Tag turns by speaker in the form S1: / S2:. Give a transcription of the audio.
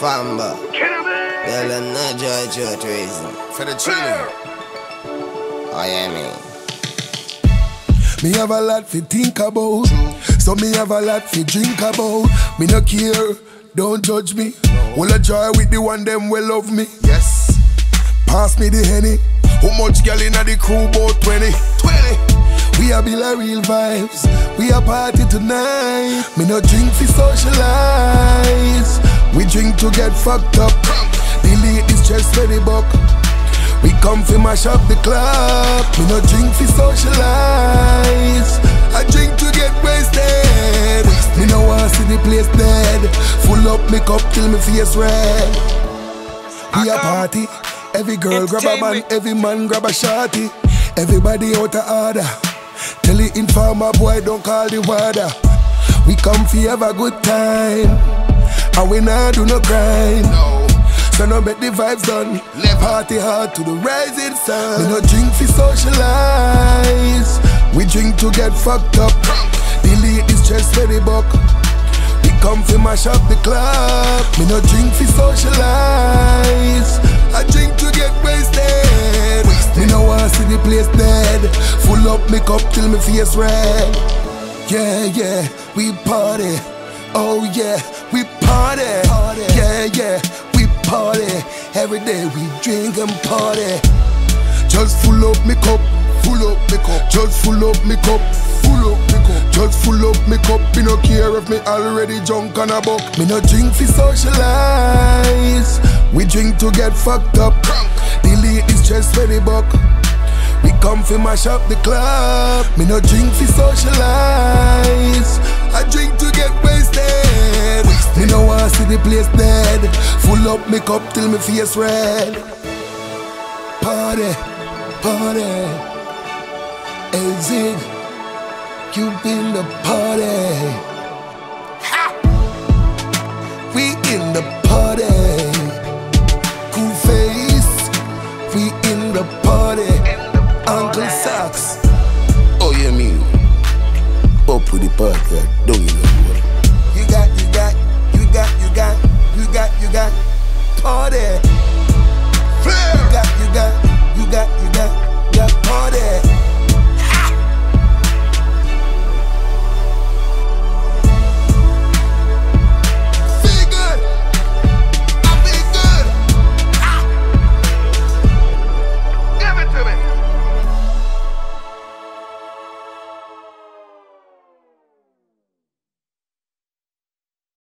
S1: Fambo. Tell them no joy, joy reason.
S2: For the children.
S1: Oh yeah, man.
S3: Me have a lot to think about. So me have a lot to drink about. Me no care, don't judge me. Will I joy with the one them will love me.
S2: Yes.
S3: Pass me the henny. How much girl in the crew? About 20.
S2: 20.
S3: We are build a real vibes. We are party tonight. Me no drink for socialize. We drink to get fucked up. Delete this chest for the buck. We come fi mash up the club. Me no drink fi socialize. I drink to get wasted. Me no want see the place dead. Full up me cup till me face red. We a party. Every girl grab a man, every man grab a shorty. Everybody out of order. Tell the informer boy don't call the water. We come fi have a good time. And we not do no crime.
S2: No.
S3: So no make the vibes done.
S2: Never.
S3: Party hard to the rising sun. We no drink fi socialize. We drink to get fucked up. Delete this stress for the buck. We come fi mash up the club. Me no drink fi socialize. I drink to get wasted. Me no want see the place dead. Full up me cup till me face red. Yeah, yeah, we party. Oh yeah, we party. Yeah, yeah, we party. Every day we drink and party. Just full up me cup, full up me cup. Just full up me cup, full up me cup. Just full up me cup. Me no care if me already drunk on a buck. Me no drink fi socialize. We drink to get fucked up. Delete this stress for the buck. We come fi mash up the club. Me no drink fi socialize. I Make up till me face red. Party, party. Exit. You in the party. Ha! We in the party. Cool face. We in the party. Uncle Socks. Oh yeah, me. Up with the party. Don't you know? that. You got, you got, you got, you got.